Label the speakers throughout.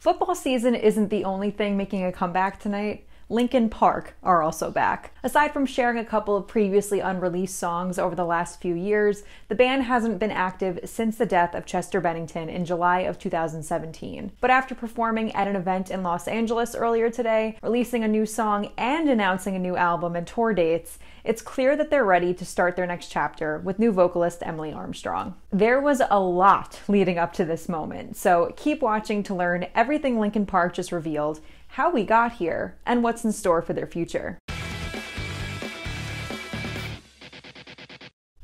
Speaker 1: Football season isn't the only thing making a comeback tonight. Linkin Park are also back. Aside from sharing a couple of previously unreleased songs over the last few years, the band hasn't been active since the death of Chester Bennington in July of 2017. But after performing at an event in Los Angeles earlier today, releasing a new song, and announcing a new album and tour dates, it's clear that they're ready to start their next chapter with new vocalist Emily Armstrong. There was a lot leading up to this moment, so keep watching to learn everything Linkin Park just revealed how we got here, and what's in store for their future.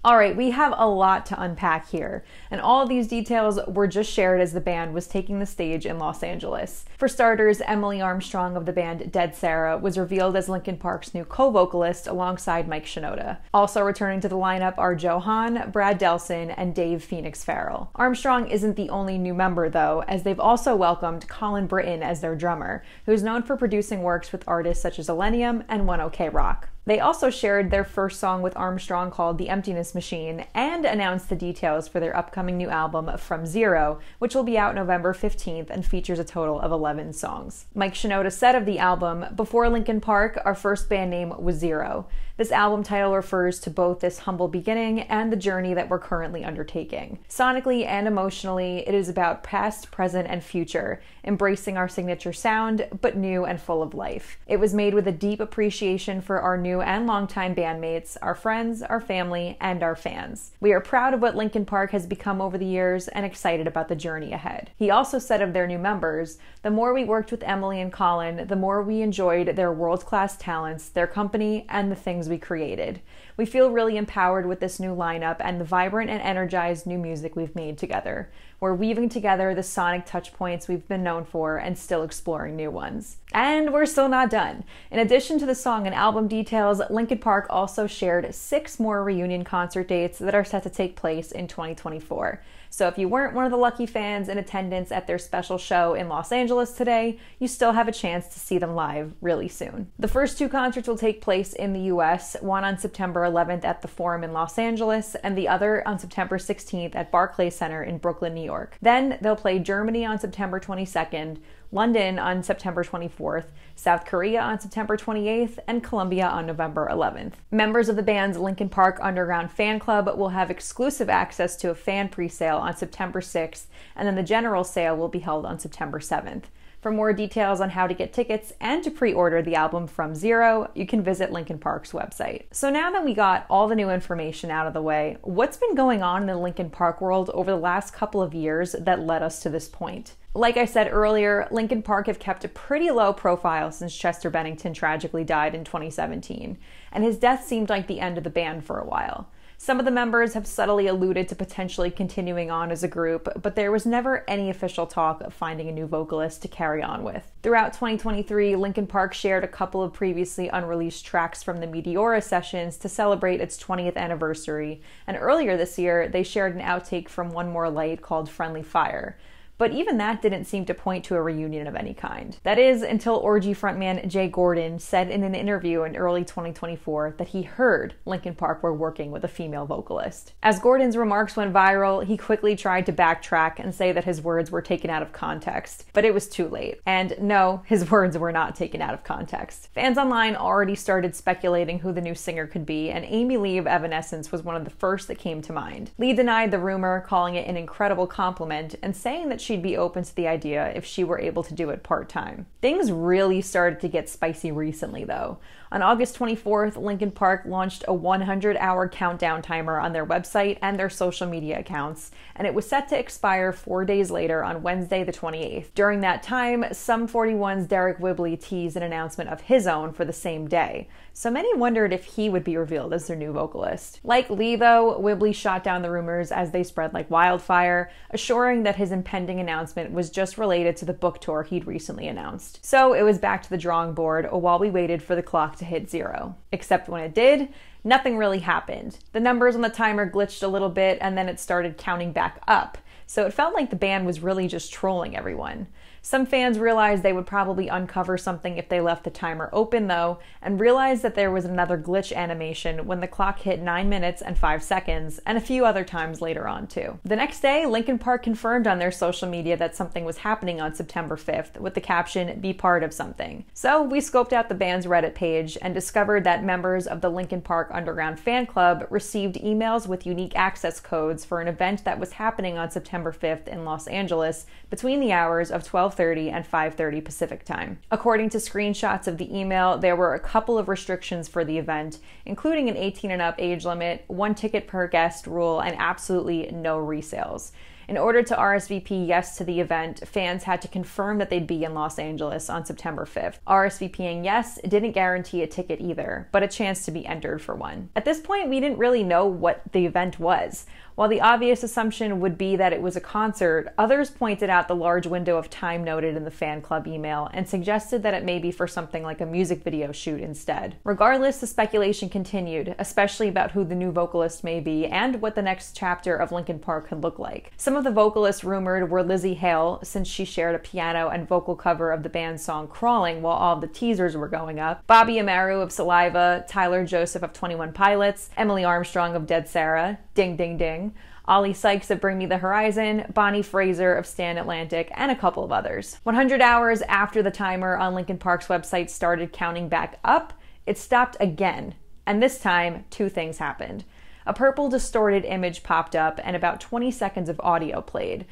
Speaker 1: All right, we have a lot to unpack here, and all these details were just shared as the band was taking the stage in Los Angeles. For starters, Emily Armstrong of the band Dead Sara was revealed as Linkin Park's new co vocalist alongside Mike Shinoda. Also returning to the lineup are Joe Hahn, Brad Delson, and Dave Phoenix Farrell. Armstrong isn't the only new member, though, as they've also welcomed Colin Brittain as their drummer, who's known for producing works with artists such as Illenium and One oh OK Rock. They also shared their first song with Armstrong called The Emptiness Machine and announced the details for their upcoming new album From Zero, which will be out November 15th and features a total of 11 songs. Mike Shinoda said of the album, Before Linkin Park, our first band name was Zero. This album title refers to both this humble beginning and the journey that we're currently undertaking. Sonically and emotionally, it is about past, present, and future, embracing our signature sound, but new and full of life. It was made with a deep appreciation for our new and longtime bandmates, our friends, our family, and our fans. We are proud of what Linkin Park has become over the years and excited about the journey ahead. He also said of their new members, the more we worked with Emily and Colin, the more we enjoyed their world class talents, their company, and the things we created. We feel really empowered with this new lineup and the vibrant and energized new music we've made together. We're weaving together the sonic touch points we've been known for and still exploring new ones. And we're still not done. In addition to the song and album details, Linkin Park also shared six more reunion concert dates that are set to take place in 2024. So if you weren't one of the lucky fans in attendance at their special show in Los Angeles today, you still have a chance to see them live really soon. The first two concerts will take place in the US, one on September 11th at the Forum in Los Angeles, and the other on September 16th at Barclays Center in Brooklyn, New York. Then they'll play Germany on September 22nd, London on September 24th, South Korea on September 28th, and Colombia on November 11th. Members of the band's Linkin Park Underground fan club will have exclusive access to a fan presale on September 6th, and then the general sale will be held on September 7th. For more details on how to get tickets and to pre order the album from Zero, you can visit Linkin Park's website. So now that we got all the new information out of the way, what's been going on in the Linkin Park world over the last couple of years that led us to this point? Like I said earlier, Linkin Park have kept a pretty low profile since Chester Bennington tragically died in 2017, and his death seemed like the end of the band for a while. Some of the members have subtly alluded to potentially continuing on as a group, but there was never any official talk of finding a new vocalist to carry on with. Throughout 2023, Linkin Park shared a couple of previously unreleased tracks from the Meteora sessions to celebrate its 20th anniversary, and earlier this year, they shared an outtake from One More Light called Friendly Fire. But even that didn't seem to point to a reunion of any kind. That is, until Orgy frontman Jay Gordon said in an interview in early 2024 that he heard Linkin Park were working with a female vocalist. As Gordon's remarks went viral, he quickly tried to backtrack and say that his words were taken out of context, but it was too late. And no, his words were not taken out of context. Fans online already started speculating who the new singer could be, and Amy Lee of Evanescence was one of the first that came to mind. Lee denied the rumor, calling it an incredible compliment, and saying that she'd be open to the idea if she were able to do it part time. Things really started to get spicy recently, though. On August 24th, Linkin Park launched a 100 hour countdown timer on their website and their social media accounts, and it was set to expire four days later on Wednesday, the 28th. During that time, Sum 41's Deryck Whibley teased an announcement of his own for the same day, so many wondered if he would be revealed as their new vocalist. Like Lee, though, Whibley shot down the rumors as they spread like wildfire, assuring that his impending announcement was just related to the book tour he'd recently announced. So it was back to the drawing board while we waited for the clock to hit zero. Except when it did, nothing really happened. The numbers on the timer glitched a little bit and then it started counting back up. So it felt like the band was really just trolling everyone. Some fans realized they would probably uncover something if they left the timer open, though, and realized that there was another glitch animation when the clock hit 9 minutes and 5 seconds, and a few other times later on, too. The next day, Linkin Park confirmed on their social media that something was happening on September 5th with the caption, Be part of something. So we scoped out the band's Reddit page and discovered that members of the Linkin Park Underground fan club received emails with unique access codes for an event that was happening on September 5th in Los Angeles between the hours of 12:30 and 5:30 Pacific time. According to screenshots of the email, there were a couple of restrictions for the event, including an 18 and up age limit, one ticket per guest rule, and absolutely no resales. In order to RSVP yes to the event, fans had to confirm that they'd be in Los Angeles on September 5th. RSVPing yes didn't guarantee a ticket either, but a chance to be entered for one. At this point, we didn't really know what the event was. While the obvious assumption would be that it was a concert, others pointed out the large window of time noted in the fan club email and suggested that it may be for something like a music video shoot instead. Regardless, the speculation continued, especially about who the new vocalist may be and what the next chapter of Linkin Park could look like. Some of the vocalists rumored were Lzzy Hale, since she shared a piano and vocal cover of the band's song Crawling while all the teasers were going up, Bobby Amaru of Saliva, Tyler Joseph of 21 Pilots, Emily Armstrong of Dead Sara, Ding Ding Ding, Oli Sykes of Bring Me the Horizon, Bonnie Fraser of Stand Atlantic, and a couple of others. 100 hours after the timer on Linkin Park's website started counting back up, it stopped again. And this time, two things happened. A purple distorted image popped up, and about 20 seconds of audio played.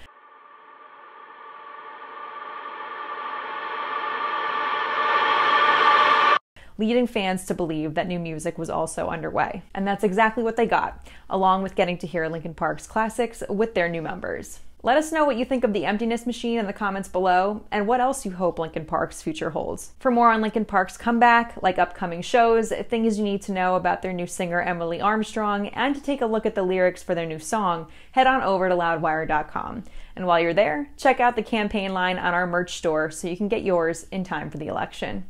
Speaker 1: leading fans to believe that new music was also underway. And that's exactly what they got, along with getting to hear Linkin Park's classics with their new members. Let us know what you think of the emptiness machine in the comments below and what else you hope Linkin Park's future holds. For more on Linkin Park's comeback, like upcoming shows, things you need to know about their new singer Emily Armstrong, and to take a look at the lyrics for their new song, head on over to loudwire.com. And while you're there, check out the campaign line on our merch store so you can get yours in time for the election.